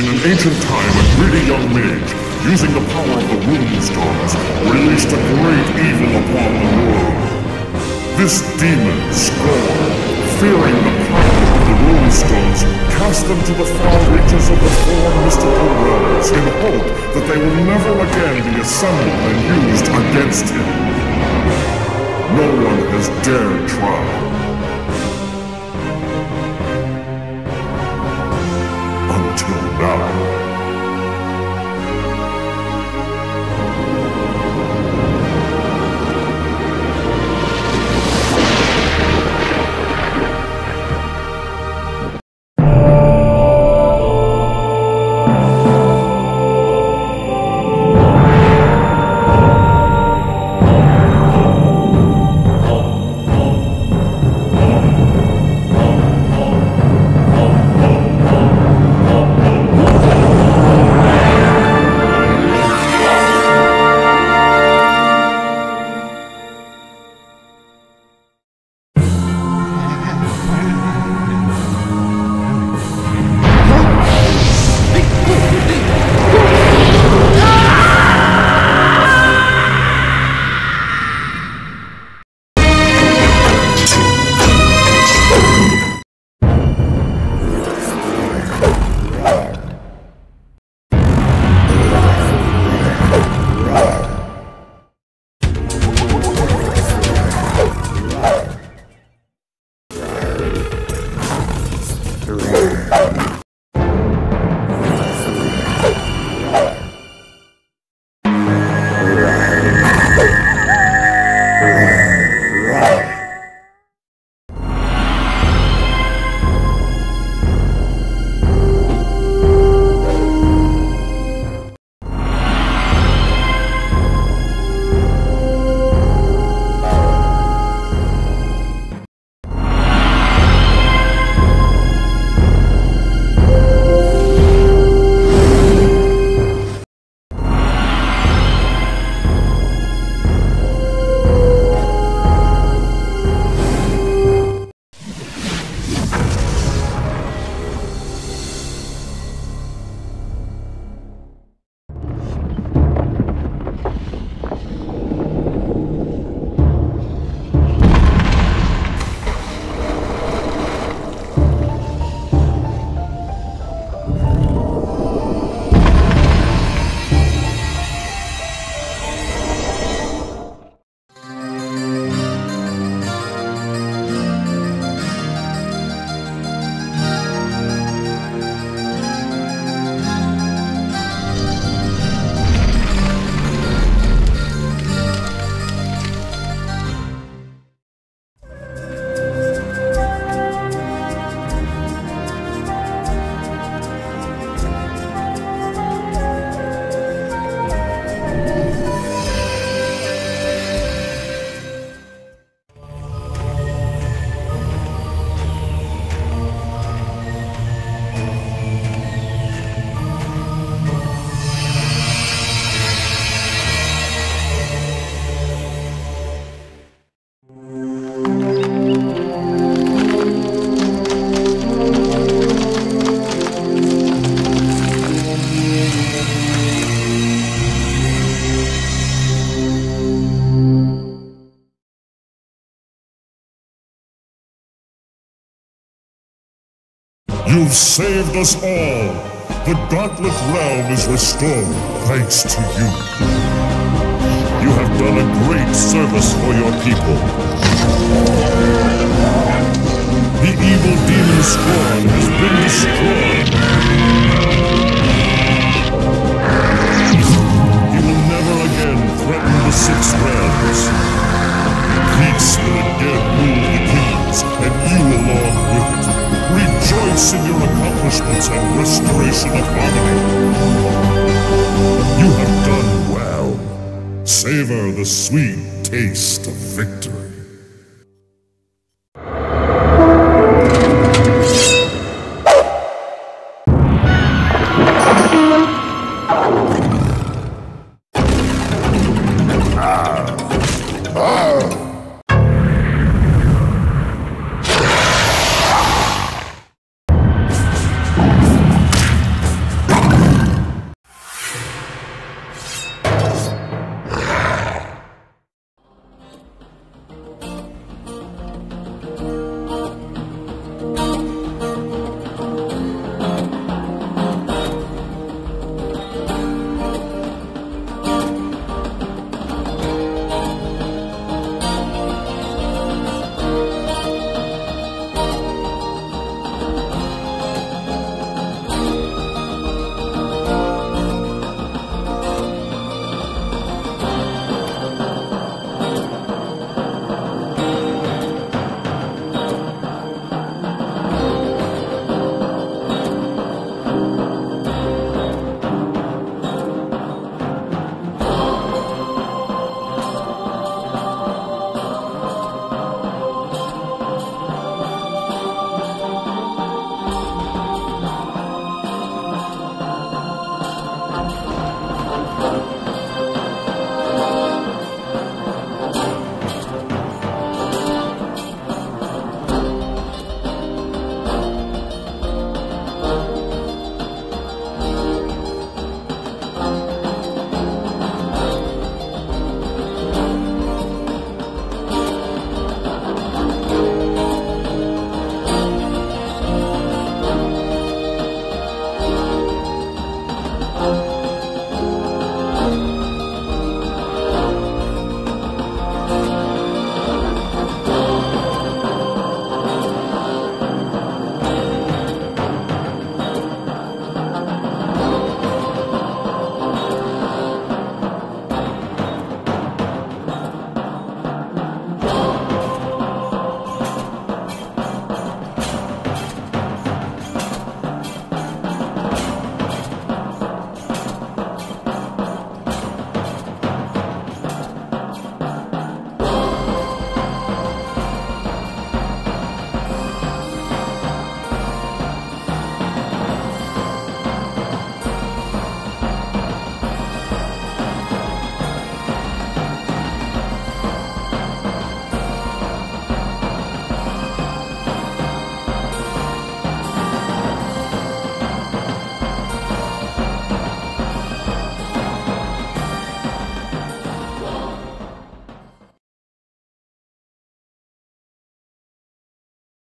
In an ancient time, a greedy young mage, using the power of the rune stones, released a great evil upon the world. This demon, Skorne, fearing the power of the rune stones, cast them to the far reaches of the four mystical realms in hope that they will never again be assembled and used against him. No one has dared try. You've saved us all. The Gauntlet Realm is restored thanks to you. You have done a great service for your people. The evil demon Skorne has been destroyed. Restoration of harmony. You have done well. Savor the sweet taste of victory.